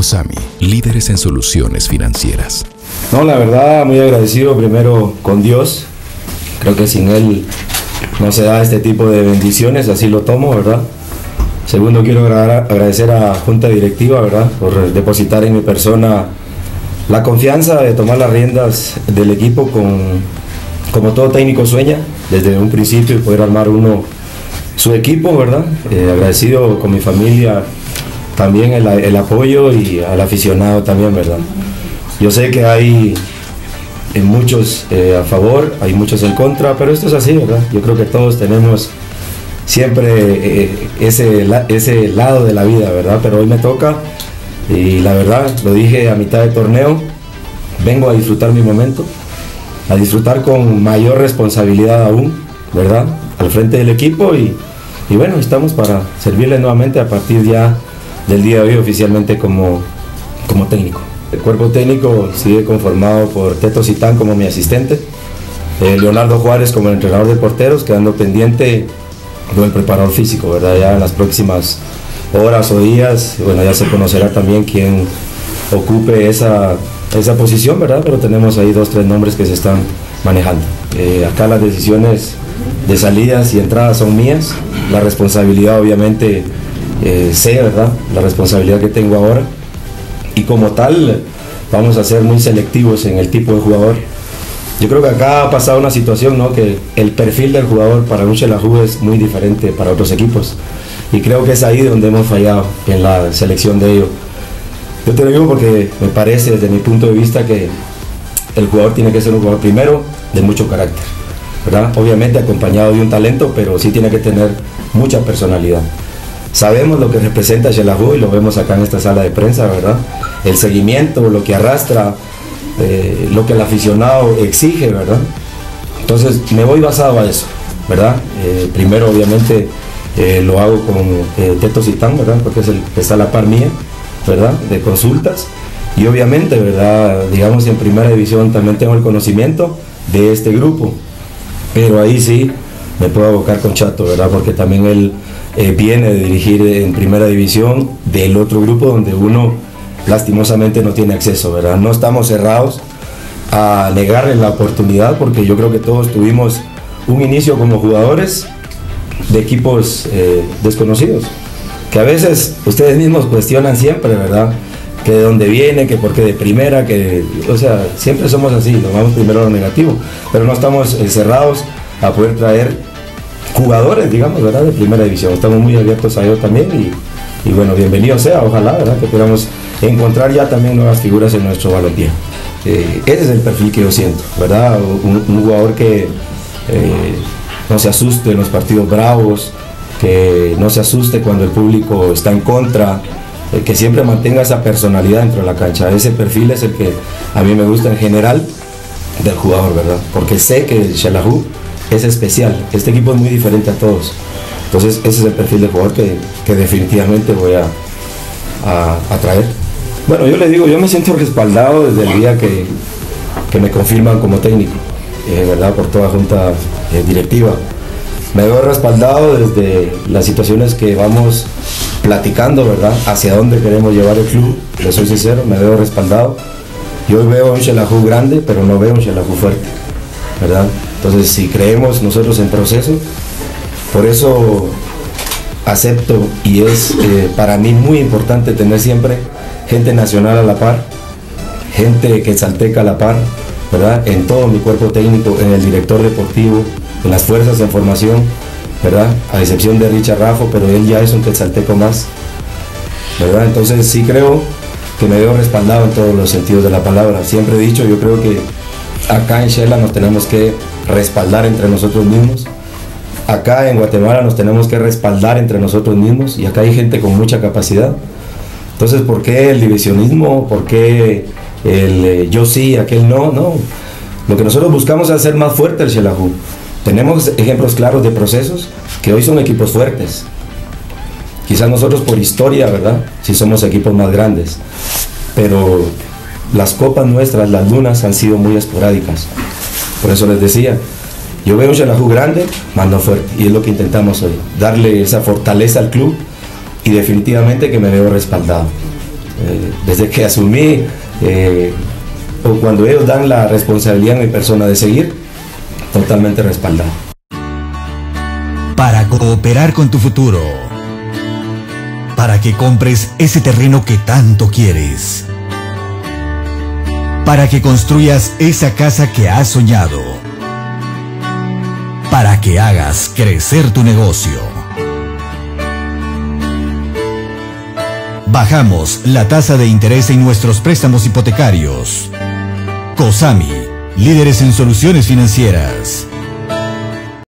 Cosami, líderes en soluciones financieras. No, la verdad, muy agradecido primero con Dios. Creo que sin Él no se da este tipo de bendiciones, así lo tomo, ¿verdad? Segundo, quiero agradecer a Junta Directiva, ¿verdad? Por depositar en mi persona la confianza de tomar las riendas del equipo con, como todo técnico sueña, desde un principio y poder armar uno su equipo, ¿verdad? Eh, agradecido con mi familia, también el, apoyo y al aficionado también, ¿verdad? Yo sé que hay eh, muchos eh, a favor, hay muchos en contra, pero esto es así, ¿verdad? Yo creo que todos tenemos siempre ese, ese lado de la vida, ¿verdad? Pero hoy me toca y la verdad, lo dije a mitad de torneo, vengo a disfrutar mi momento, a disfrutar con mayor responsabilidad aún, ¿verdad? Al frente del equipo y y bueno, estamos para servirle nuevamente a partir ya del día de hoy oficialmente como, como técnico. El cuerpo técnico sigue conformado por Teto Citán como mi asistente, eh, Leonardo Juárez como el entrenador de porteros, quedando pendiente con el preparador físico, ¿verdad? Ya en las próximas horas o días, bueno, ya se conocerá también quién ocupe esa, esa posición, ¿verdad? Pero tenemos ahí dos, tres nombres que se están manejando. Eh, acá las decisiones de salidas y entradas son mías. La responsabilidad obviamente eh, sé, ¿verdad? La responsabilidad que tengo ahora. Y como tal, vamos a ser muy selectivos en el tipo de jugador. Yo creo que acá ha pasado una situación, ¿no? Que el perfil del jugador para un Shelahu es muy diferente para otros equipos. Y creo que es ahí donde hemos fallado en la selección de ellos. Yo te lo digo porque me parece desde mi punto de vista que el jugador tiene que ser un jugador primero de mucho carácter Obviamente acompañado de un talento, pero sí tiene que tener mucha personalidad. Sabemos lo que representa Shelahu y lo vemos acá en esta sala de prensa, ¿verdad? El seguimiento, lo que arrastra, eh, lo que el aficionado exige, ¿verdad? Entonces me voy basado a eso, ¿verdad? Eh, primero obviamente eh, lo hago con Teto Citán, ¿verdad? Porque es el que está a la par mía, ¿verdad? De consultas. Y obviamente, ¿verdad? Digamos en primera división también tengo el conocimiento de este grupo, pero ahí sí me puedo abocar con Chato, ¿verdad? Porque también él eh, viene de dirigir en primera división del otro grupo donde uno lastimosamente no tiene acceso, ¿verdad? No estamos cerrados a negarle la oportunidad porque yo creo que todos tuvimos un inicio como jugadores de equipos eh, desconocidos, que a veces ustedes mismos cuestionan siempre, ¿verdad? Que de dónde viene, que por qué de primera, que, o sea, siempre somos así, nos vamos primero a lo negativo, pero no estamos cerrados a poder traer jugadores, digamos, ¿verdad? De primera división. Estamos muy abiertos a ello también y, bueno, bienvenido sea, ojalá, ¿verdad? Que podamos encontrar ya también nuevas figuras en nuestro balompié. Eh, ese es el perfil que yo siento, ¿verdad? Un, jugador que eh, no se asuste en los partidos bravos, que no se asuste cuando el público está en contra, eh, que siempre mantenga esa personalidad dentro de la cancha. Ese perfil es el que a mí me gusta en general del jugador, ¿verdad? Porque sé que el es especial. Este equipo es muy diferente a todos. Entonces ese es el perfil de jugador que, definitivamente voy a, a, traer. Bueno, yo le digo, yo me siento respaldado desde el día que, me confirman como técnico, eh, ¿verdad? Por toda junta eh, directiva. Me veo respaldado desde las situaciones que vamos platicando, ¿verdad? Hacia dónde queremos llevar el club. Le soy sincero, me veo respaldado. Yo veo un Shelahu grande, pero no veo un Shelahu fuerte, ¿verdad? Entonces, si creemos nosotros en proceso, por eso acepto y es eh, para mí muy importante tener siempre gente nacional a la par, gente que salteca a la par, ¿verdad? En todo mi cuerpo técnico, en el director deportivo, en las fuerzas de formación, ¿verdad? A excepción de Richard Raffo, pero él ya es un quetzalteco más, ¿verdad? Entonces sí creo que me veo respaldado en todos los sentidos de la palabra. Siempre he dicho, yo creo que acá en Shela nos tenemos que respaldar entre nosotros mismos. Acá en Guatemala nos tenemos que respaldar entre nosotros mismos y acá hay gente con mucha capacidad. Entonces, ¿por qué el divisionismo? ¿Por qué el eh, yo sí, aquel no? No. Lo que nosotros buscamos es hacer más fuerte el Shelahu. Tenemos ejemplos claros de procesos que hoy son equipos fuertes. Quizás nosotros por historia, ¿verdad? Si somos equipos más grandes. Pero las copas nuestras, las lunas, han sido muy esporádicas. Por eso les decía, yo veo un Shelahu grande, mando fuerte. Y es lo que intentamos hoy. Darle esa fortaleza al club y definitivamente que me veo respaldado. Eh, desde que asumí, eh, o cuando ellos dan la responsabilidad a mi persona de seguir, totalmente respaldado. Para cooperar con tu futuro. Para que compres ese terreno que tanto quieres. Para que construyas esa casa que has soñado. Para que hagas crecer tu negocio. Bajamos la tasa de interés en nuestros préstamos hipotecarios. COSAMI, líderes en soluciones financieras.